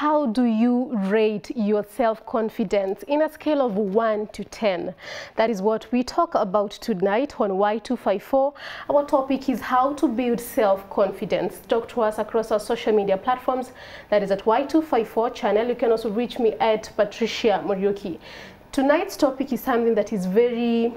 how do you rate your self-confidence in a scale of 1 to 10? That is what we talk about tonight on Y254. Our topic is how to build self-confidence. Talk to us across our social media platforms. That is at Y254 channel. You can also reach me at Patricia Morioki. Tonight's topic is something that is very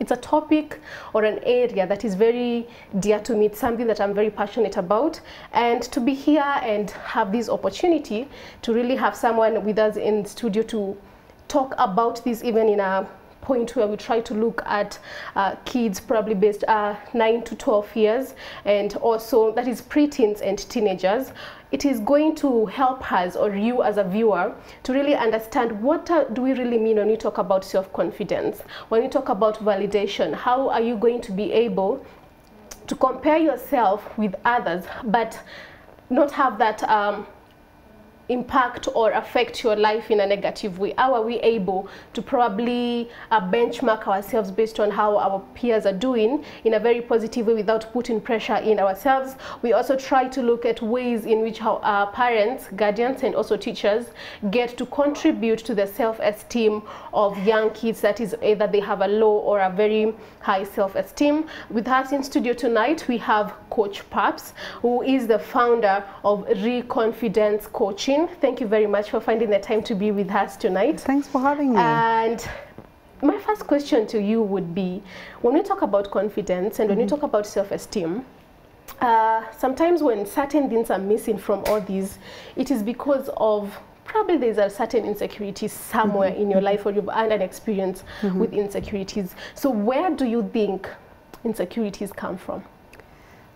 it's a topic or an area that is very dear to me. It's something that I'm very passionate about. And to be here and have this opportunity to really have someone with us in studio to talk about this even in a point where we try to look at uh, kids probably based uh, 9 to 12 years and also that is preteens and teenagers. It is going to help us or you as a viewer to really understand what do we really mean when we talk about self-confidence when we talk about validation how are you going to be able to compare yourself with others but not have that um, impact or affect your life in a negative way? How are we able to probably uh, benchmark ourselves based on how our peers are doing in a very positive way without putting pressure in ourselves? We also try to look at ways in which how our parents, guardians, and also teachers get to contribute to the self-esteem of young kids that is either they have a low or a very high self-esteem. With us in studio tonight, we have Coach Paps, who is the founder of Reconfidence Coaching Thank you very much for finding the time to be with us tonight. Thanks for having me. And my first question to you would be, when we talk about confidence and when mm -hmm. we mm-hmm. talk about self-esteem, uh, sometimes when certain things are missing from all these, it is because of probably there's a certain insecurity somewhere mm -hmm. in your life or you've had an experience mm -hmm. with insecurities. So where do you think insecurities come from?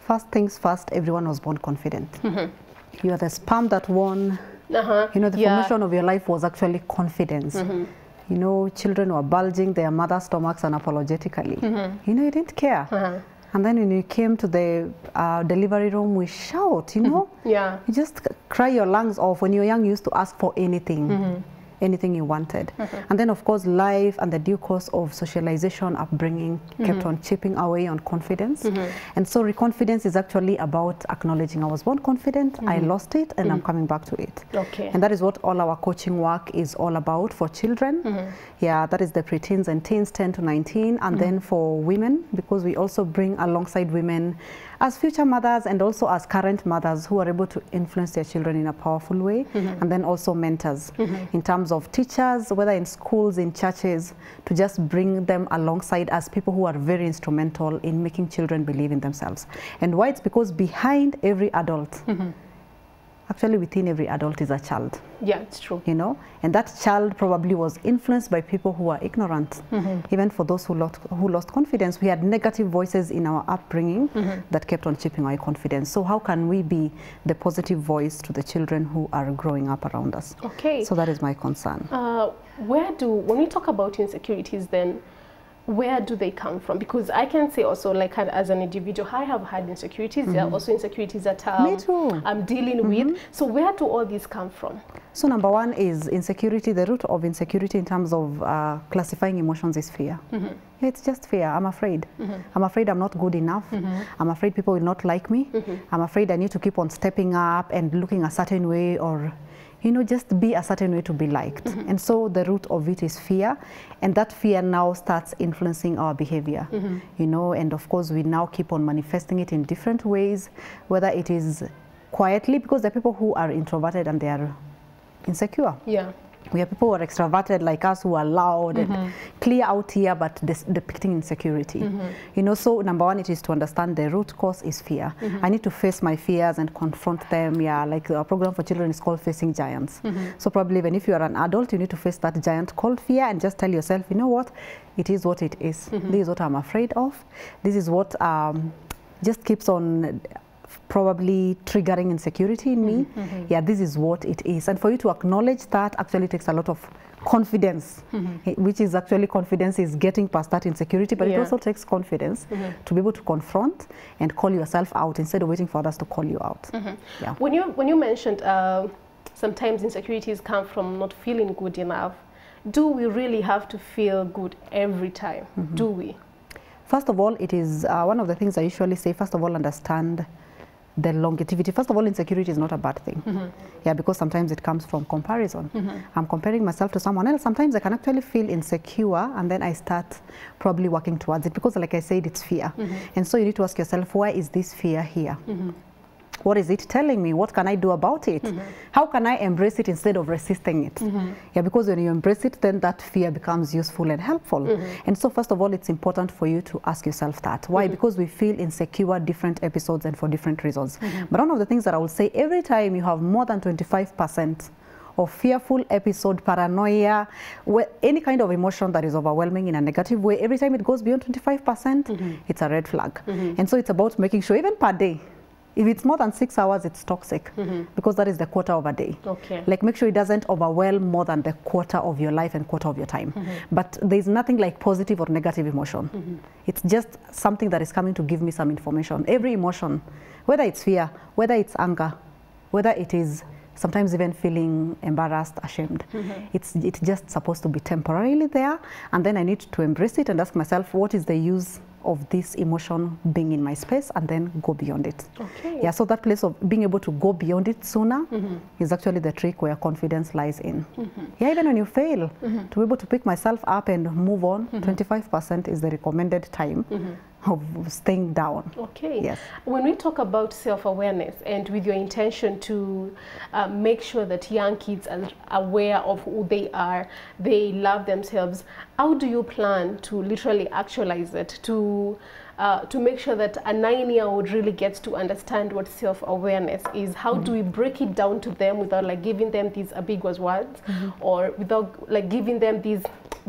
First things first, everyone was born confident. Mm -hmm. You are the sperm that won uh -huh. You know, the yeah. formation of your life was actually confidence. Mm -hmm. You know, children were bulging their mother's stomachs unapologetically. Mm -hmm. You know, you didn't care. Uh -huh. And then when you came to the uh, delivery room, we shout, you know? yeah. You just cry your lungs off. When you're young, you used to ask for anything. Mm -hmm anything you wanted. Mm -hmm. And then, of course, life and the due course of socialization, upbringing, mm -hmm. kept on chipping away on confidence. Mm -hmm. And so, reconfidence is actually about acknowledging I was born confident, I mm-hmm. lost it, and I'm mm-hmm. coming back to it. Okay. And that is what all our coaching work is all about for children. Mm-hmm. Yeah, that is the preteens and teens, 10 to 19. And then for women, because we also bring alongside women as future mothers and also as current mothers who are able to influence their children in a powerful way, mm -hmm. and then also mentors mm -hmm. in terms of teachers, whether in schools, in churches, to just bring them alongside as people who are very instrumental in making children believe in themselves. And why? It's because behind every adult, mm -hmm actually within every adult is a child. Yeah, it's true. You know, and that child probably was influenced by people who are ignorant. Mm -hmm. Even for those who lost, who lost confidence, we had negative voices in our upbringing mm -hmm. that kept on chipping our confidence. So how can we be the positive voice to the children who are growing up around us? Okay. So that is my concern. Uh, where do, when we talk about insecurities then, where do they come from? Because I can say also, like as an individual, I have had insecurities. Mm -hmm. There are mm-hmm. also insecurities that um, Me too. I'm dealing mm -hmm. with. So where do all these come from? So number one is insecurity. The root of insecurity in terms of uh, classifying emotions is fear. Mm -hmm. It's just fear. I'm afraid. Mm-hmm. I'm afraid I'm not good enough. Mm-hmm. I'm afraid people will not like me. Mm-hmm. I'm afraid I need to keep on stepping up and looking a certain way or you know, just be a certain way to be liked. Mm -hmm. And so the root of it is fear. And that fear now starts influencing our behavior, mm -hmm. you know, and of course we now keep on manifesting it in different ways, whether it is quietly, because are people who are introverted and they are insecure. Yeah we have people who are extroverted like us who are loud mm -hmm. and mm-hmm. clear out here but depicting insecurity mm -hmm. you know so number one it is to understand the root cause is fear mm -hmm. i need to face my fears and confront them yeah like our program for children is called facing giants mm-hmm. so probably even if you are an adult you need to face that giant called fear and just tell yourself you know what it is what it is mm-hmm. this is what i'm afraid of this is what um, just keeps on probably triggering insecurity in me. Mm -hmm. Yeah, this is what it is. And for you to acknowledge that actually takes a lot of confidence, mm -hmm. which is actually confidence is getting past that insecurity, but yeah. it also takes confidence mm -hmm. to be able to confront and call yourself out instead of waiting for others to call you out. Mm-hmm. Yeah. When you when you mentioned uh, sometimes insecurities come from not feeling good enough, do we really have to feel good every time? Mm-hmm. Do we? First of all, it is uh, one of the things I usually say. First of all, understand the longevity. First of all, insecurity is not a bad thing. Mm-hmm. Yeah, because sometimes it comes from comparison. Mm-hmm. I'm comparing myself to someone else. Sometimes I can actually feel insecure and then I start probably working towards it because like I said, it's fear. Mm-hmm. And so you need to ask yourself, why is this fear here? What is it telling me? What can I do about it? Mm-hmm. How can I embrace it instead of resisting it? Mm-hmm. Yeah, because when you embrace it, then that fear becomes useful and helpful. Mm-hmm. And so, first of all, it's important for you to ask yourself that. Why? Because we feel insecure different episodes and for different reasons. But one of the things that I will say every time you have more than 25% of fearful episode, paranoia, where any kind of emotion that is overwhelming in a negative way, every time it goes beyond 25%, percent it's a red flag. And so it's about making sure, even per day, if it's more than six hours, it's toxic mm-hmm. because that is the quarter of a day. Okay. Like make sure it doesn't overwhelm more than the quarter of your life and quarter of your time. Mm-hmm. But there's nothing like positive or negative emotion. Mm-hmm. It's just something that is coming to give me some information. Every emotion, whether it's fear, whether it's anger, whether it is sometimes even feeling embarrassed, ashamed. It's, it's just supposed to be temporarily there. And then I need to embrace it and ask myself, what is the use of this emotion being in my space and then go beyond it. Okay. Yeah, so that place of being able to go beyond it sooner mm-hmm. is actually the trick where confidence lies in. Mm-hmm. Yeah, even when you fail, mm-hmm. to be able to pick myself up and move on, 25% is the recommended time of staying down. Okay. Yes. When we talk about self-awareness and with your intention to uh, make sure that young kids are aware of who they are, they love themselves, how do you plan to literally actualize it to uh, to make sure that a nine-year-old really gets to understand what self-awareness is? How do we break it down to them without like giving them these ambiguous words, or without like giving them these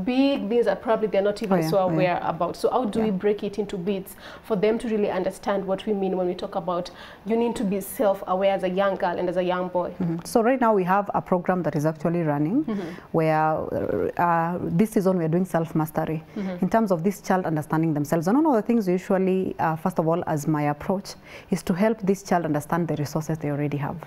big things that probably they're not even Oh, yeah, so oh, yeah. aware about. So how do we break it into bits for them to really understand what we mean when we talk about you need to be self-aware as a young girl and as a young boy? Mm-hmm. So right now we have a program that is actually running mm-hmm. where uh, this season we are doing self-mastery mm-hmm. in terms of this child understanding themselves. And one of the things usually, uh, first of all, as my approach, is to help this child understand the resources they already have.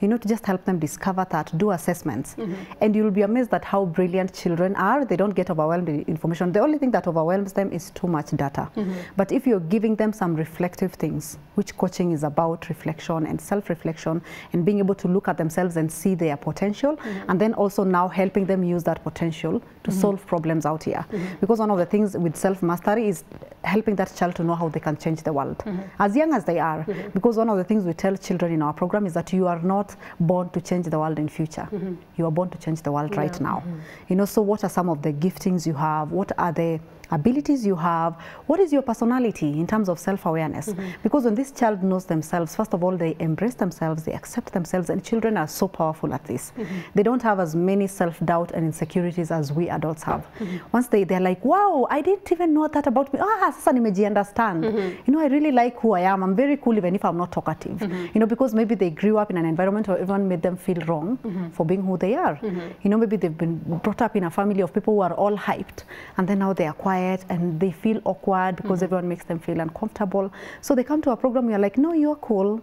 You know, to just help them discover that, do assessments. And you'll be amazed at how brilliant children are. They don't get overwhelmed with information. The only thing that overwhelms them is too much data. Mm-hmm. But if you're giving them some reflective things, which coaching is about reflection and self-reflection and being able to look at themselves and see their potential mm-hmm. and then also now helping them use that potential to mm-hmm. solve problems out here. Because one of the things with self-mastery is helping that child to know how they can change the world as young as they are. Because one of the things we tell children in our program is that you are not born to change the world in future. You are born to change the world right now. You know, so what are some of the giftings you have? What are the abilities you have, what is your personality in terms of self-awareness? Mm-hmm. Because when this child knows themselves, first of all, they embrace themselves, they accept themselves, and children are so powerful at this. Mm-hmm. They don't have as many self-doubt and insecurities as we adults have. Mm-hmm. Once they, they're like, wow, I didn't even know that about me. Ah, sasa. You understand. You know, I really like who I am. I'm very cool even if I'm not talkative. You know, because maybe they grew up in an environment where everyone made them feel wrong for being who they are. You know, maybe they've been brought up in a family of people who are all hyped, and then now they are quiet and they feel awkward because mm-hmm. everyone makes them feel uncomfortable. So they come to a program, you're like, no, you're cool.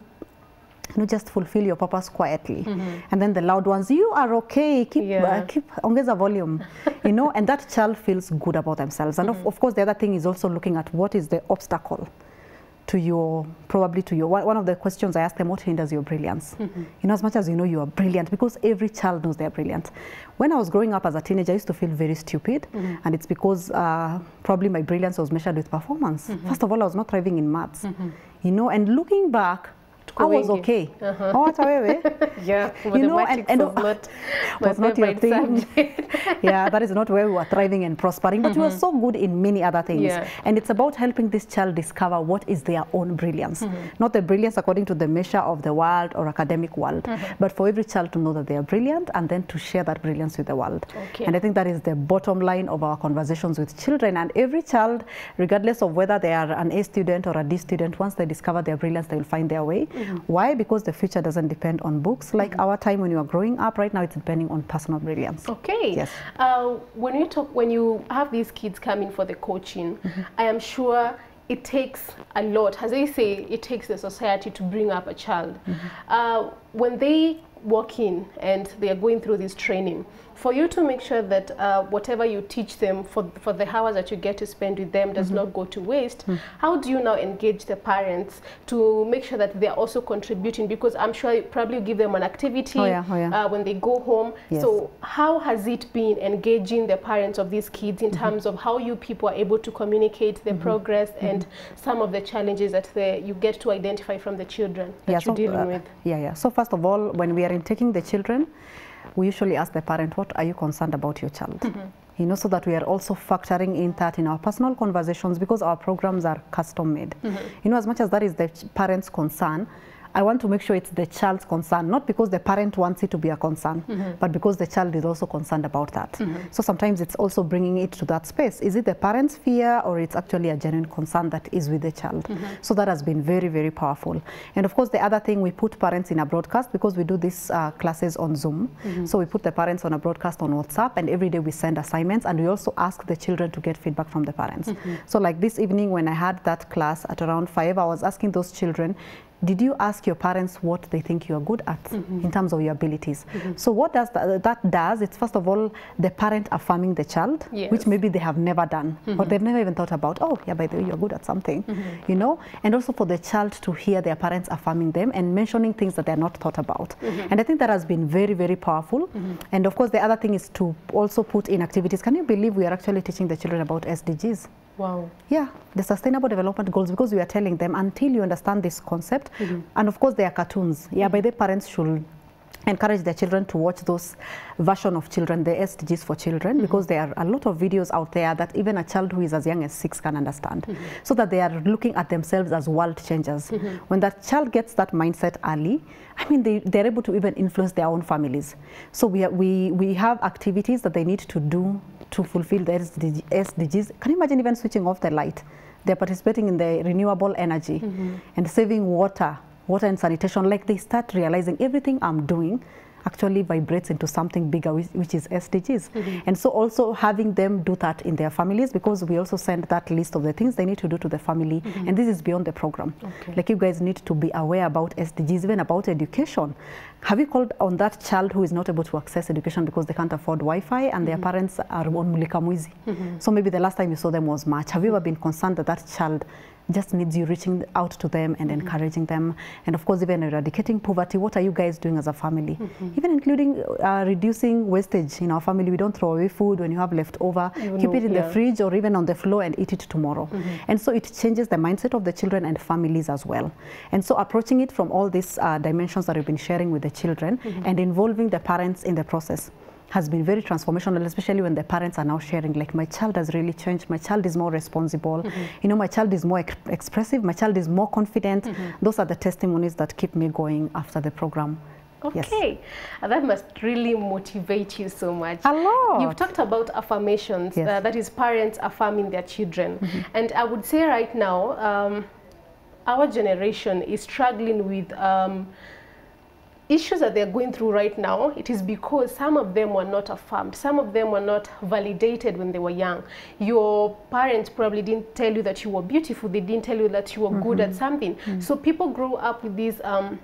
You know, just fulfill your purpose quietly. Mm-hmm. And then the loud ones, you are okay, keep, uh, Yeah. uh, keep ongeza volume, you know, and that child feels good about themselves. And of, mm-hmm. of course, the other thing is also looking at what is the obstacle to your, probably to your, one of the questions I ask them, what hinders your brilliance? Mm-hmm. You know, as much as you know you are brilliant, because every child knows they're brilliant. When I was growing up as a teenager, I used to feel very stupid, mm-hmm. and it's because uh, probably my brilliance was measured with performance. Mm-hmm. First of all, I was not thriving in maths, you know, and looking back, I was okay. Uh-huh. Oh, hata wewe? Yeah, You know, and- and- was not was not your thing. yeah, that is not where we were thriving and prospering, but we were mm-hmm. so good in many other things. Yeah. And it's about helping this child discover what is their own brilliance, mm-hmm. not the brilliance according to the measure of the world or academic world, mm-hmm. but for every child to know that they are brilliant and then to share that brilliance with the world. Okay. And I think that is the bottom line of our conversations with children. And every child, regardless of whether they are an A student or a D student, once they discover their brilliance, they will find their way. Why? Because the future doesn't depend on books. Like our time when you were growing up, right now it's depending on personal brilliance. Okay. Yes. Uh, when you talk, when you have these kids coming for the coaching, I am sure it takes a lot. As they say, it takes the society to bring up a child. Uh, when they walk in and they are going through this training, for you to make sure that uh, whatever you teach them for, for the hours that you get to spend with them does Mm-hmm. not go to waste, Mm. how do you now engage the parents to make sure that they are also contributing? Because I'm sure you probably give them an activity Oh, yeah, oh, yeah. Uh, when they go home. Yes. So how has it been engaging the parents of these kids Mm-hmm. in terms of how you people are able to communicate the progress and some of the challenges that the, you get to identify from the children that yeah, you're dealing uh, with? Yeah, yeah. So first of all, when we are in taking the children, we usually ask the parent, what are you concerned about your child? Mm-hmm. You know, so that we are also factoring in that in our personal conversations because our programs are custom made. Mm-hmm. You know, as much as that is the parent's concern, I want to make sure it's the child's concern, not because the parent wants it to be a concern, Mm-hmm. but because the child is also concerned about that. So sometimes it's also bringing it to that space. Is it the parent's fear or it's actually a genuine concern that is with the child? Mm-hmm. So that has been very, very powerful. And of course, the other thing, we put parents in a broadcast because we do these uh, classes on Zoom. So we put the parents on a broadcast on WhatsApp, and every day we send assignments, and we also ask the children to get feedback from the parents. So like this evening when I had that class at around five, I was asking those children, did you ask your parents what they think you are good at mm-hmm. in terms of your abilities? Mm-hmm. So what does that, that does? It's first of all the parent affirming the child, Yes. which maybe they have never done or mm-hmm. they've never even thought about. Oh, yeah, by the way, you're good at something, you know. And also for the child to hear their parents affirming them and mentioning things that they're not thought about. And I think that has been very, very powerful. And of course, the other thing is to also put in activities. Can you believe we are actually teaching the children about SDGs? Wow. Yeah, the Sustainable Development Goals, because we are telling them until you understand this concept, mm-hmm. and of course they are cartoons. Yeah, mm-hmm. but the parents should encourage their children to watch those version of children, the SDGs for children, mm-hmm. because there are a lot of videos out there that even a child who is as young as six can understand, so that they are looking at themselves as world changers. When that child gets that mindset early, I mean, they, they're able to even influence their own families. So we, are, we, we have activities that they need to do to fulfill the SDG, SDGs. Can you imagine even switching off the light? They're participating in the renewable energy mm-hmm. and saving water, water and sanitation. Like they start realizing everything I'm doing actually vibrates into something bigger, which, which is SDGs. Mm-hmm. And so also having them do that in their families because we also send that list of the things they need to do to the family. Mm-hmm. And this is beyond the program. Okay. Like you guys need to be aware about SDGs, even about education. Have you called on that child who is not able to access education because they can't afford Wi-Fi and their mm-hmm. parents are on Mulika Mwizi? So maybe the last time you saw them was March. Have you ever been concerned that that child just needs you reaching out to them and encouraging them? And of course, even eradicating poverty. What are you guys doing as a family? Even including uh, reducing wastage in our family. We don't throw away food when you have leftover. You Keep it in yeah. the fridge or even on the floor and eat it tomorrow. And so it changes the mindset of the children and families as well. And so approaching it from all these uh, dimensions that we've been sharing with the children and involving the parents in the process has been very transformational, especially when the parents are now sharing, like, my child has really changed, my child is more responsible, you know, my child is more ex- expressive, my child is more confident. Those are the testimonies that keep me going after the program. Yes. Okay, Uh, that must really motivate you so much. A lot. You've talked about affirmations, Yes. Uh, that is parents affirming their children. And I would say right now, um, our generation is struggling with um, issues that they're going through right now. It is because some of them were not affirmed, some of them were not validated when they were young. Your parents probably didn't tell you that you were beautiful, they didn't tell you that you were good at something. So people grow up with these. Um,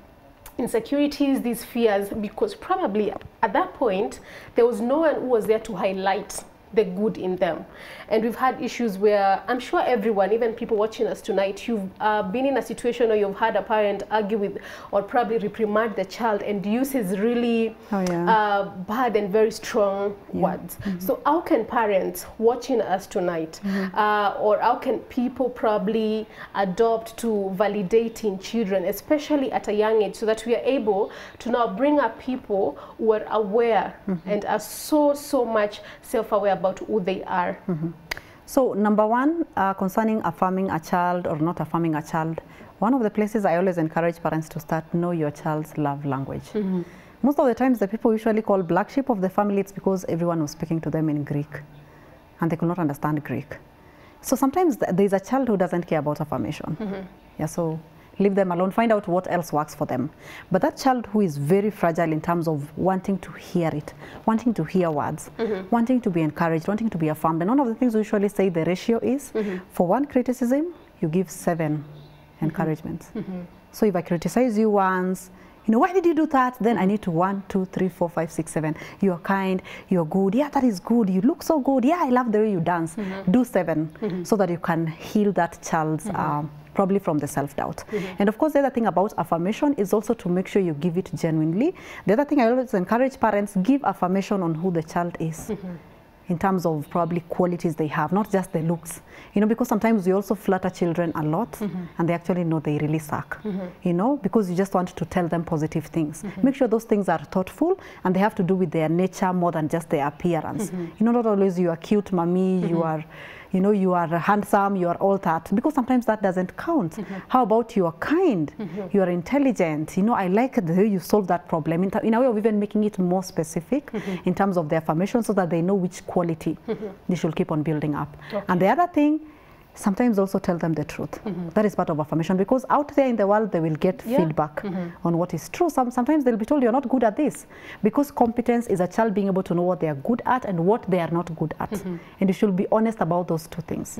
insecurities, these fears, because probably at that point there was no one who was there to highlight the good in them. And we've had issues where I'm sure everyone, even people watching us tonight, you've uh, been in a situation where you've had a parent argue with or probably reprimand the child and uses really Oh, yeah. uh, bad and very strong words. So how can parents watching us tonight, uh, or how can people probably adopt to validating children, especially at a young age, so that we are able to now bring up people who are aware and are so so much self-aware about who they are. Mm-hmm. So number one, uh, concerning affirming a child or not affirming a child, one of the places I always encourage parents to start, know your child's love language. Mm-hmm. Most of the times the people usually call black sheep of the family, it's because everyone was speaking to them in Greek and they could not understand Greek. So sometimes th- there's a child who doesn't care about affirmation. Mm-hmm. Yeah, so leave them alone, find out what else works for them. But that child who is very fragile in terms of wanting to hear it, wanting to hear words, mm-hmm. wanting to be encouraged, wanting to be affirmed. And one of the things we usually say the ratio is mm-hmm. for one criticism, you give seven mm-hmm. encouragements. So if I criticize you once, You know, why did you do that? Then I need to one, two, three, four, five, six, seven. You're kind, you're good. Yeah, that is good. You look so good. Yeah, I love the way you dance. Do 7 so that you can heal that child's um, probably from the self-doubt. Mm-hmm. And of course, the other thing about affirmation is also to make sure you give it genuinely. The other thing I always encourage parents, give affirmation on who the child is. Mm-hmm. In terms of probably qualities they have, not just the looks. You know, because sometimes we also flatter children a lot mm-hmm. and they actually know they really suck. You know, because you just want to tell them positive things. Make sure those things are thoughtful and they have to do with their nature more than just their appearance. You know, not always you are cute, mommy, you are you know, you are handsome, you are all that, because sometimes that doesn't count. Mm-hmm. How about you are kind, mm-hmm. you are intelligent, you know, I like the way you solve that problem, in, in a way of even making it more specific mm-hmm. in terms of the affirmation so that they know which quality they should keep on building up. And the other thing, sometimes also tell them the truth. Mm-hmm. That is part of affirmation because out there in the world they will get Yeah. feedback mm-hmm. on what is true. Some, sometimes they'll be told you're not good at this because competence is a child being able to know what they are good at and what they are not good at. Mm-hmm. And you should be honest about those two things.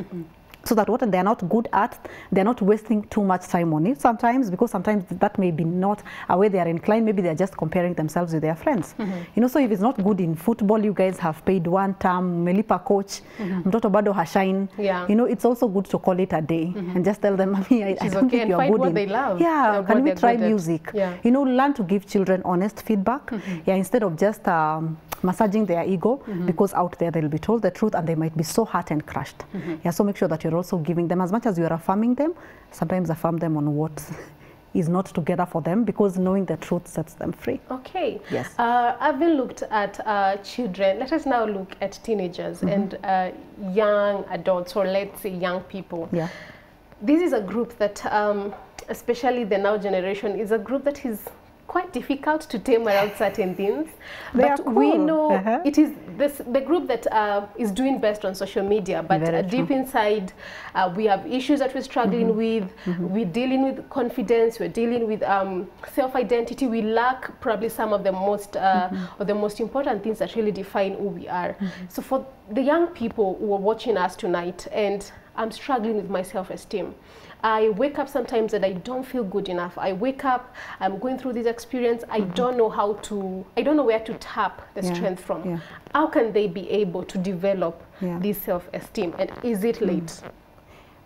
So that what they're not good at, they're not wasting too much time on it sometimes because sometimes that may be not a way they are inclined. Maybe they're just comparing themselves with their friends. You know, so if it's not good in football, you guys have paid one term, melipa coach, mtoto bado hashain. Yeah. You know, it's also good to call it a day and just tell them, Mommy, I, I don't okay think you're good what in. they love Yeah, can we try music? Yeah. You know, learn to give children honest feedback. Yeah, instead of just um, massaging their ego because out there they'll be told the truth and they might be so hurt and crushed. Yeah, so make sure that you're also giving them as much as you are affirming them, sometimes affirm them on what is not together for them because knowing the truth sets them free. Okay. Yes. Uh, I've been looked at uh, children. Let us now look at teenagers and uh, young adults, or let's say young people. Yeah. This is a group that, um, especially the now generation, is a group that is quite difficult to tame around certain things. They but are we know Uh-huh. it is this the group that uh, is doing best on social media. But uh, deep inside, uh, we have issues that we're struggling with. We're dealing with confidence. We're dealing with um, self-identity. We lack probably some of the most uh, or the most important things that really define who we are. So for the young people who are watching us tonight, and I'm struggling with my self-esteem. I wake up sometimes and I don't feel good enough. I wake up, I'm going through this experience. I mm-hmm. don't know how to, I don't know where to tap the Yeah, strength from. yeah. How can they be able to develop Yeah. this self-esteem? And is it mm. late?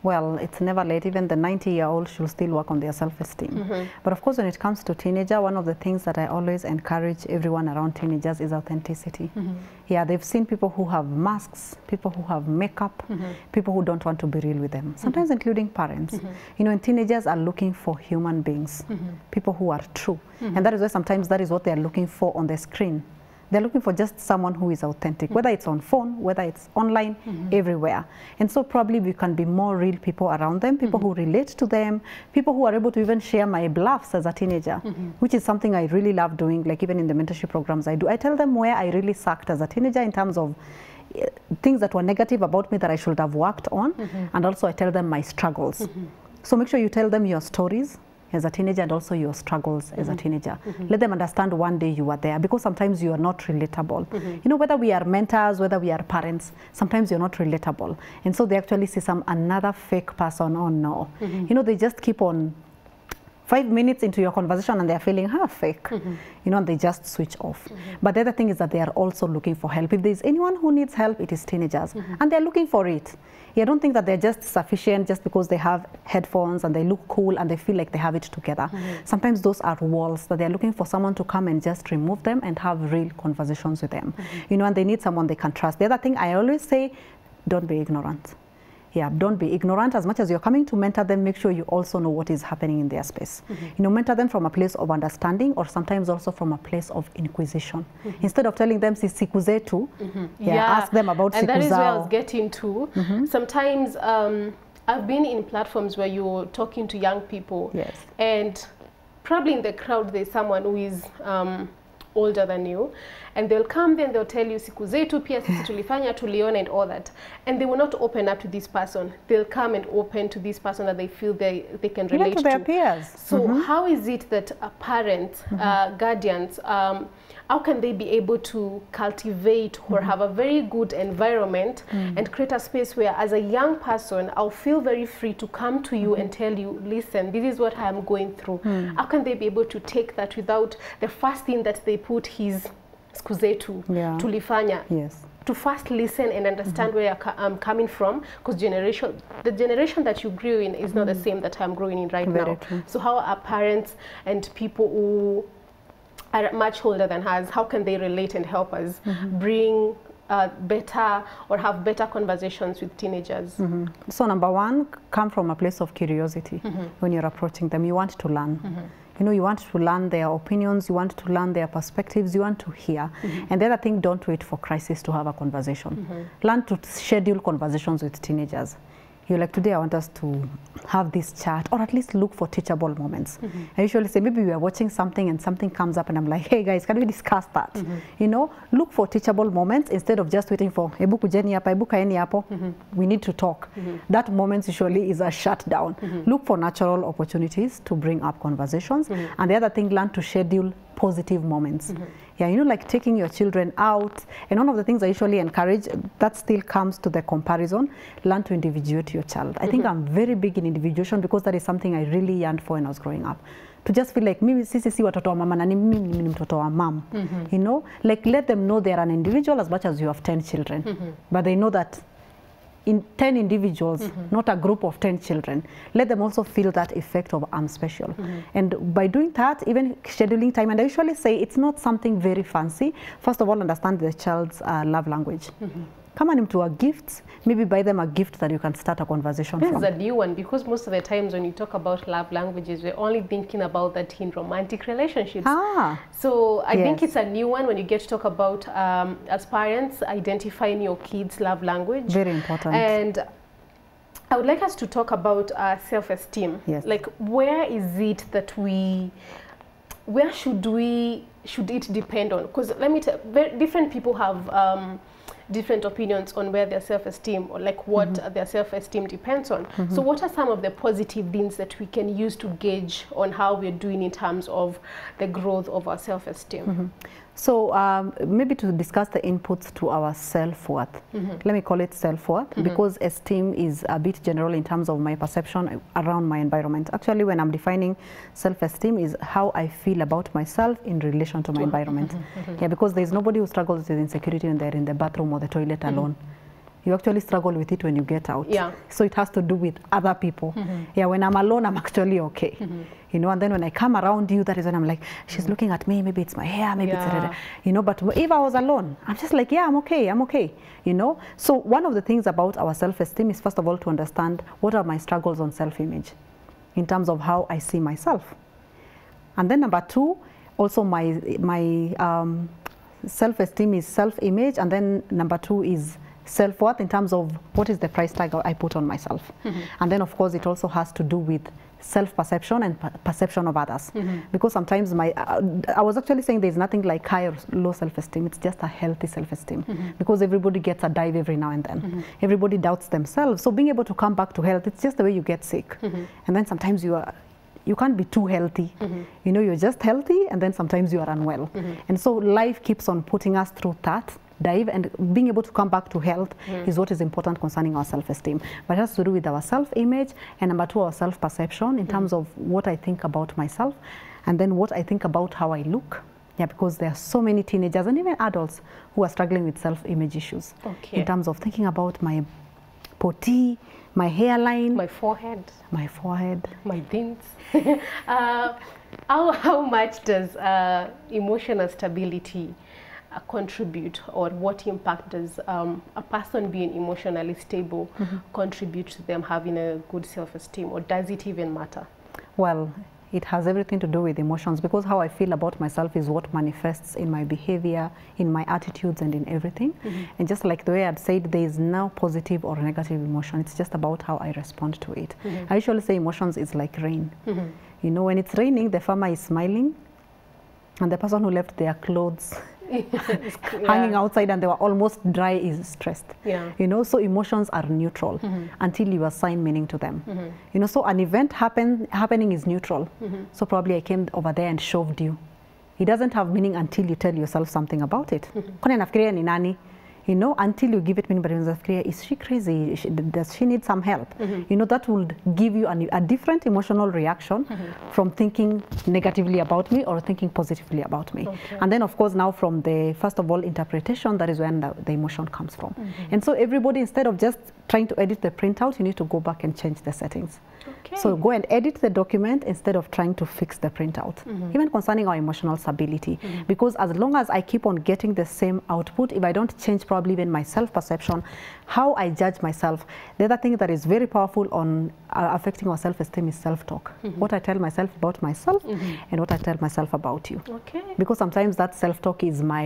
Well, it's never late. Even the 90-year-old should still work on their self-esteem. Mm-hmm. But of course, when it comes to teenager, one of the things that I always encourage everyone around teenagers is authenticity. Mm-hmm. Yeah, they've seen people who have masks, people who have makeup, mm-hmm. people who don't want to be real with them, sometimes including parents. You know, and teenagers are looking for human beings, people who are true. And that is why sometimes that is what they're looking for on the screen. They're looking for just someone who is authentic, mm-hmm. whether it's on phone, whether it's online, mm-hmm. everywhere. And so probably we can be more real people around them, people mm-hmm. who relate to them, people who are able to even share my bluffs as a teenager, which is something I really love doing, like even in the mentorship programs I do. I tell them where I really sucked as a teenager in terms of eh, things that were negative about me that I should have worked on. And also I tell them my struggles. So make sure you tell them your stories as a teenager and also your struggles as a mm-hmm. teenager. Mm-hmm. Let them understand one day you were there because sometimes you are not relatable. Mm-hmm. You know, whether we are mentors, whether we are parents, sometimes you're not relatable. And so they actually see some another fake person, oh no. You know, they just keep on five minutes into your conversation and they're feeling half fake, you know, and they just switch off. But the other thing is that they are also looking for help. If there's anyone who needs help, it is teenagers, and they're looking for it. I don't think that they're just sufficient just because they have headphones and they look cool and they feel like they have it together. Sometimes those are walls that they're looking for someone to come and just remove them and have real conversations with them. You know, and they need someone they can trust. The other thing I always say, don't be ignorant. Yeah, don't be ignorant. As much as you're coming to mentor them, make sure you also know what is happening in their space. You know, mentor them from a place of understanding or sometimes also from a place of inquisition. Instead of telling them, si siku zetu, yeah, ask them about and siku that is where I was getting to. Sometimes um, I've been in platforms where you're talking to young people, Yes. and probably in the crowd there's someone who is um, older than you and they'll come there and they'll tell you siku zetu pia sisi tulifanya tuliona and all that. And they will not open up to this person. They'll come and open to this person that they feel they, they can Even relate to. their peers. so how is it that uh, parents, uh, guardians, um, how can they be able to cultivate or have a very good environment and create a space where as a young person I'll feel very free to come to you and tell you, listen, this is what I'm going through. How can they be able to take that without the first thing that they put his siku zetu Yeah. tulifanya Yes. to first listen and understand mm-hmm. where you're co- I'm coming from because generation the generation that you grew in is not the mm. same that I'm growing in right Very now true. so how are parents and people who are much older than us how can they relate and help us mm-hmm. bring uh, better or have better conversations with teenagers mm-hmm. So number one, come from a place of curiosity when you're approaching them. You want to learn. You know, you want to learn their opinions, you want to learn their perspectives, you want to hear. Mm-hmm. And the other thing, don't wait for crisis to have a conversation. Mm-hmm. Learn to schedule conversations with teenagers. You're like, today I want us to have this chat or at least look for teachable moments. Mm -hmm. I usually say, maybe we are watching something and something comes up and I'm like, hey guys, can we discuss that? Mm -hmm. You know, look for teachable moments instead of just waiting for, a kujeni hapa, book kaeni hapo. We need to talk. Mm -hmm. That moment usually is a shutdown. Mm -hmm. Look for natural opportunities to bring up conversations. Mm -hmm. And the other thing, learn to schedule positive moments. Yeah, you know, like taking your children out. And one of the things I usually encourage, that still comes to the comparison, learn to individuate your child. I mm -hmm. think I'm very big in individuation because that is something I really yearned for when I was growing up. To just feel like mimi sisi si watoto wa mama na ni mimi ni mtoto wa mom. You know, like let them know they are an individual as much as you have 10 children. Mm -hmm. But they know that in 10 individuals, not a group of 10 children. Let them also feel that effect of I'm special. And by doing that, even scheduling time, and I usually say it's not something very fancy. First of all, understand the child's uh, love language. Kama ni mtu wa gifts, maybe buy them a gift that you can start a conversation This is a new one because most of the times when you talk about love languages, we're only thinking about that in romantic relationships. Ah, So I think it's a new one when you get to talk about, um, as parents, identifying your kids' love language. very important. And I would like us to talk about uh, self-esteem. Yes. Like, where is it that we, where should we, should it depend on? Because let me tell, different people have um, different opinions on where their self-esteem or like what mm-hmm. their self-esteem depends on. So, mm-hmm. what are some of the positive things that we can use to gauge on how we're doing in terms of the growth of our self-esteem? Mm-hmm. So um, maybe to discuss the inputs to our self-worth. Mm-hmm. Let me call it self-worth mm-hmm. because esteem is a bit general in terms of my perception around my environment. Actually, when I'm defining self-esteem is how I feel about myself in relation to my mm-hmm. environment. Yeah, because there's nobody who struggles with insecurity when they're in the bathroom or the toilet alone. You actually struggle with it when you get out. Yeah. So it has to do with other people. Mm-hmm. Yeah, when I'm alone, I'm actually okay. Mm-hmm. You know, and then when I come around you, that is when I'm like, she's mm-hmm. looking at me, maybe it's my hair, maybe Yeah. it's, you know, but if I was alone, I'm just like, yeah, I'm okay, I'm okay, you know. So one of the things about our self-esteem is first of all to understand what are my struggles on self-image in terms of how I see myself. And then number two, also my, my um, self-esteem is self-image. And then number two is self-worth in terms of what is the price tag I put on myself. Mm-hmm. And then of course it also has to do with self-perception and per- perception of others. Mm-hmm. Because sometimes my, uh, I was actually saying there's nothing like high or low self-esteem. It's just a healthy self-esteem mm-hmm. because everybody gets a dive every now and then. Everybody doubts themselves. So being able to come back to health, it's just the way you get sick. And then sometimes you are you can't be too healthy. You know, you're just healthy and then sometimes you are unwell. And so life keeps on putting us through that dive and being able to come back to health is what is important concerning our self-esteem. But it has to do with our self-image and number two, our self-perception in terms of what I think about myself and then what I think about how I look. Yeah, because there are so many teenagers and even adults who are struggling with self-image issues Okay. in terms of thinking about my potty, my hairline, My forehead. my forehead. my things. uh, how, how much does uh, emotional stability Uh, contribute, or what impact does um, a person being emotionally stable mm-hmm. contribute to them having a good self-esteem, or does it even matter? Well, it has everything to do with emotions because how I feel about myself is what manifests in my behavior, in my attitudes, and in everything. Mm-hmm. And just like the way I'd said, there is no positive or negative emotion. It's just about how I respond to it. Mm-hmm. I usually say emotions is like rain. You know, when it's raining, the farmer is smiling. and the person who left their clothes It's- hanging outside and they were almost dry is stressed. Yeah. You know, so emotions are neutral mm-hmm. until you assign meaning to them. Mm-hmm. You know, so an event happen, happening is neutral. Mm-hmm. So probably I came over there and shoved you. It doesn't have meaning until you tell yourself something about it. Nafikiria ni nani? You know, until you give it meaning, but unafikiria, is she crazy? Does she need some help? Mm-hmm. You know, that would give you an, a different emotional reaction mm-hmm. from thinking negatively about me or thinking positively about me. Okay. And then, of course, now from the first of all interpretation, that is when the, the emotion comes from. Mm-hmm. And so everybody, instead of just trying to edit the printout, you need to go back and change the settings. Okay. So go and edit the document instead of trying to fix the printout. Even concerning our emotional stability, because as long as I keep on getting the same output, if I don't change probably even my self-perception, how I judge myself, the other thing that is very powerful on uh, affecting our self-esteem is self-talk. Mm-hmm. What I tell myself about myself mm-hmm. and what I tell myself about you. Okay. because sometimes that self-talk is my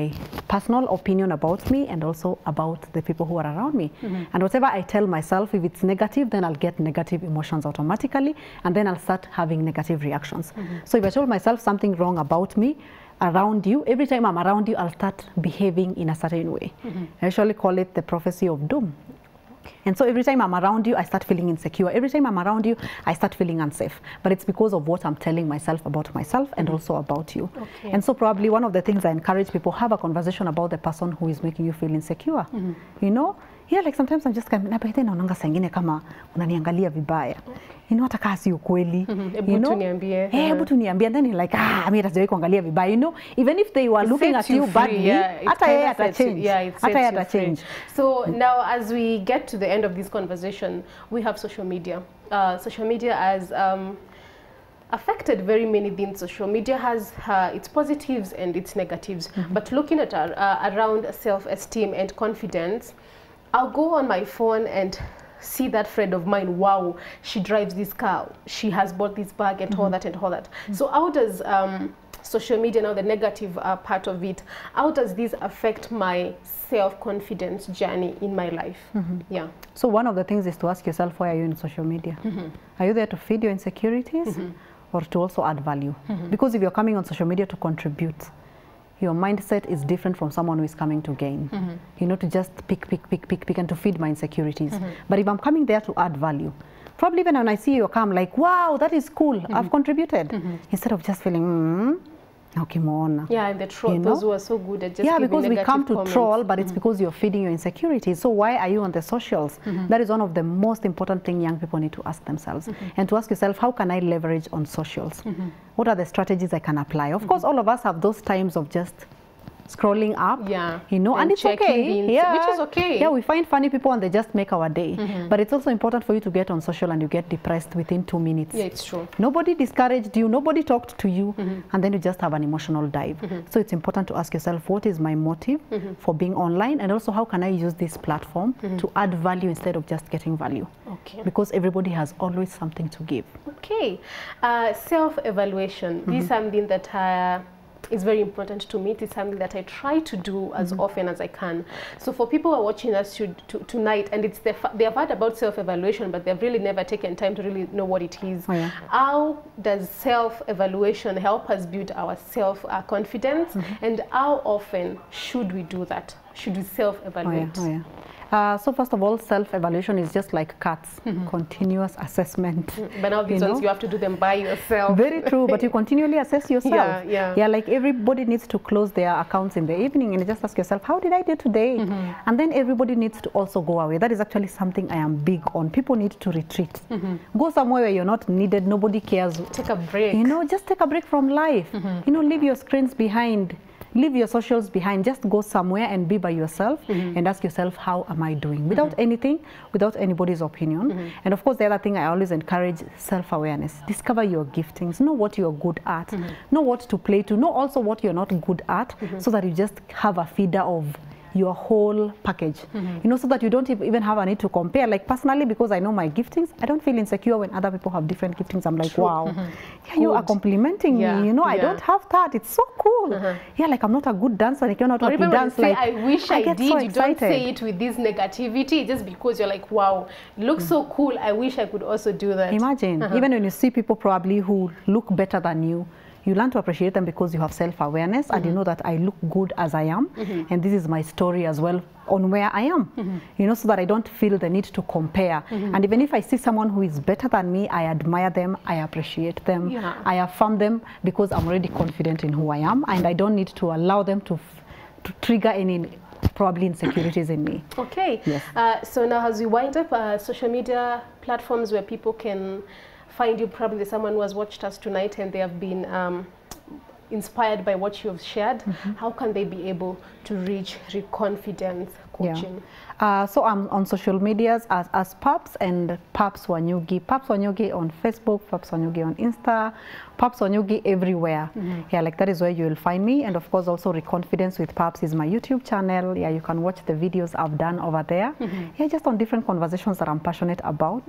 personal opinion about me and also about the people who are around me. Mm-hmm. And whatever i tell myself if it's negative then i'll get negative emotions automatically and then i'll start having negative reactions. So if i told myself something wrong about me around you every time i'm around you i'll start behaving in a certain way mm-hmm. i usually call it the prophecy of doom and so every time I'm around you, I start feeling insecure. Every time I'm around you, I start feeling unsafe. But it's because of what I'm telling myself about myself and mm-hmm. also about you. Okay. And so probably one of the things I encourage people, have a conversation about the person who is making you feel insecure. Mm-hmm. You know? Yeah, like sometimes I'm just kind of, naonanga saa ingine kama unaniangalia vibaya. You know, hata kaa si ukweli. Hebu You know? Eh, hebu tuniambie then like, ah, mimi hata kuangalia vibaya. You know, even if they were It looking at you badly, hata yeye it Hata yeye atachange. So now, as we get to the end of this conversation, we have social media. Uh, social media as um, affected very many things. Social media has uh, its positives and its negatives. Mm -hmm. But looking at uh, uh, around self-esteem and confidence, I'll go on my phone and see that friend of mine. Wow, she drives this car. She has bought this bag and all mm-hmm. that and all that. So how does um, social media now the negative uh, part of it? How does this affect my self-confidence journey in my life? Mm-hmm. Yeah. So one of the things is to ask yourself, why are you in social media? Mm-hmm. Are you there to feed your insecurities or to also add value? Because if you're coming on social media to contribute, your mindset is different from someone who is coming to gain. Mm-hmm. You know, to just pick, pick, pick, pick, pick, and to feed my insecurities. Mm-hmm. But if I'm coming there to add value, probably even when I see you come, like, wow, that is cool, I've mm-hmm. contributed. Instead of just feeling, hmm, okay, Mona. Yeah, and the troll, You know? those who are so good at just yeah, because we come to comments. troll, but it's because you're feeding your insecurities. So why are you on the socials? mm -hmm. That is one of the most important thing young people need to ask themselves. mm -hmm. And to ask yourself, how can I leverage on socials? What are the strategies I can apply? Of course, all of us have those times of just scrolling up. Yeah, You know, and, and it's okay. yeah. which is okay. Yeah, we find funny people and they just make our day. Mm-hmm. But it's also important for you to get on social and you get depressed within two minutes. Yeah, it's true. Nobody discouraged you, nobody talked to you, mm-hmm. and then you just have an emotional dive. Mm-hmm. So it's important to ask yourself, what is my motive for being online, and also how can I use this platform to add value instead of just getting value? Okay. Because everybody has always something to give. Okay. Uh, self-evaluation. This is something that uh, is very important to me. It is something that I try to do as mm-hmm. often as I can. So for people who are watching us to, to, tonight, and it's the they have heard about self-evaluation, but they've really never taken time to really know what it is. Oh, yeah. How does self-evaluation help us build our self-confidence, uh, mm-hmm. and how often should we do that? Should we Oh, yeah. self-evaluate? Oh, yeah. Oh, Uh, so first of all, self-evaluation is just like CATS, continuous assessment. But now these You ones know? you have to do them by yourself. Very true, but you continually assess yourself. Yeah, yeah. Yeah, like everybody needs to close their accounts in the evening and just ask yourself, how did I do today? Mm-hmm. And then everybody needs to also go away. That is actually something I am big on. People need to retreat. Mm-hmm. Go somewhere where you're not needed, nobody cares. Take a break. You know, just take a break from life. Mm-hmm. You know, leave your screens behind. Leave your socials behind. Just go somewhere and be by yourself Mm-hmm. and ask yourself, how am I doing? Without anything, without anybody's opinion. Mm-hmm. And of course, the other thing I always encourage self awareness. Discover your giftings. Know what you're good at. Mm-hmm. Know what to play to. Know also what you're not good at so that you just have a feeder of your whole package. Mm-hmm. you know so that you don't even have a need to compare. Like personally because i know my giftings i don't feel insecure when other people have different giftings. I'm like wow. Mm-hmm. Yeah you are complimenting Yeah, me you know i don't have that. It's so cool. Mm-hmm. Yeah like i'm not a good dancer like you're not Or even dance like I wish I, get did, so you don't say it with this negativity just because you're like, wow, it looks mm. so cool. I wish I could also do that. Imagine, uh-huh. even when you see people probably who look better than you, you learn to appreciate them because you have self-awareness and you know that I look good as I am and this is my story as well on where I am, you know, so that I don't feel the need to compare. And even if I see someone who is better than me, I admire them, I appreciate them, Yeah. I affirm them because I'm already confident in who I am and I don't need to allow them to, to trigger any probably insecurities in me. Okay. Yes. Uh, so now as we wind up, uh, social media platforms where people can find you, probably someone who has watched us tonight and they have been um, inspired by what you have shared. Mm-hmm. How can they be able to reach Reconfidence coaching? Uh, so I'm on social medias as, as Paps and Paps Wanyugi. Paps Wanyugi on Facebook, Paps Wanyugi on Insta, Paps Wanyugi everywhere. Yeah, like that is where you will find me. And of course, also Reconfidence with Paps is my YouTube channel. Yeah, you can watch the videos I've done over there. Yeah, just on different conversations that I'm passionate about.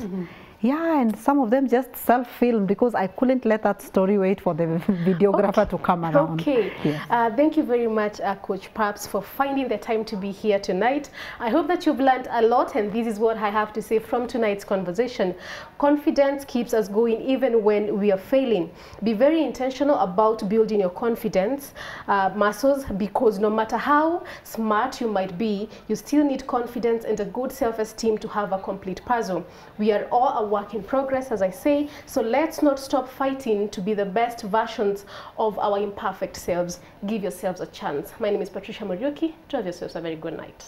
Yeah, and some of them just self-filmed because I couldn't let that story wait for the videographer to come around. Okay. Yes. Uh, thank you very much, uh, Coach Paps, for finding the time to be here tonight. I hope that you've learned a lot, and this is what I have to say from tonight's conversation. Confidence keeps us going even when we are failing. Be very intentional about building your confidence uh, muscles because no matter how smart you might be, you still need confidence and a good self-esteem to have a complete puzzle. We are all work in progress, as I say, so let's not stop fighting to be the best versions of our imperfect selves. Give yourselves a chance. My name is Patricia Moriuki. To have yourselves a very good night.